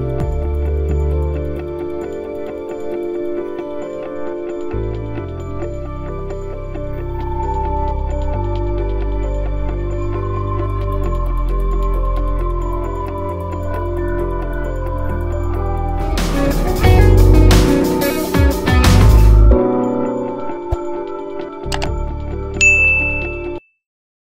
you